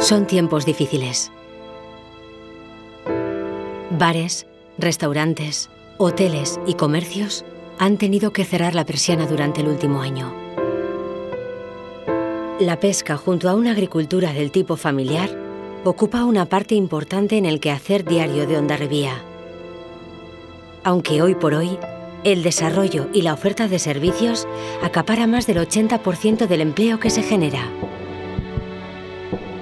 Son tiempos difíciles. Bares, restaurantes, hoteles y comercios han tenido que cerrar la persiana durante el último año. La pesca junto a una agricultura del tipo familiar ocupa una parte importante en el quehacer diario de Ondarribía. Aunque hoy por hoy, el desarrollo y la oferta de servicios acapara más del 80% del empleo que se genera.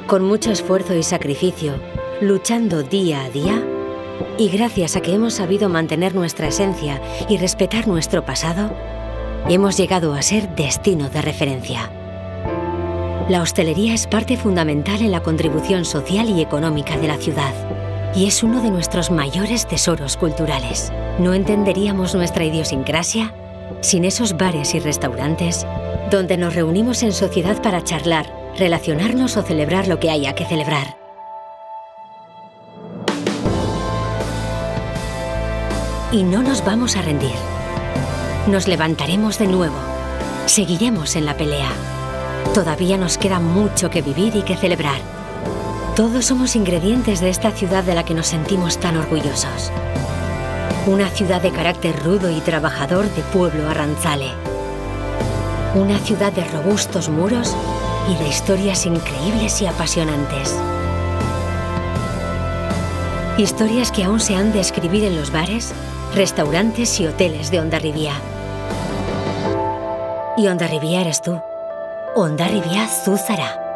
Con mucho esfuerzo y sacrificio, luchando día a día, y gracias a que hemos sabido mantener nuestra esencia y respetar nuestro pasado, hemos llegado a ser destino de referencia. La hostelería es parte fundamental en la contribución social y económica de la ciudad y es uno de nuestros mayores tesoros culturales. No entenderíamos nuestra idiosincrasia sin esos bares y restaurantes donde nos reunimos en sociedad para charlar, relacionarnos o celebrar lo que haya que celebrar. Y no nos vamos a rendir. Nos levantaremos de nuevo. Seguiremos en la pelea. Todavía nos queda mucho que vivir y que celebrar. Todos somos ingredientes de esta ciudad de la que nos sentimos tan orgullosos. Una ciudad de carácter rudo y trabajador de pueblo arranzale. Una ciudad de robustos muros y de historias increíbles y apasionantes. Historias que aún se han de escribir en los bares, restaurantes y hoteles de Ondarribía. Y Ondarribía eres tú. Ondarribía Zúzara.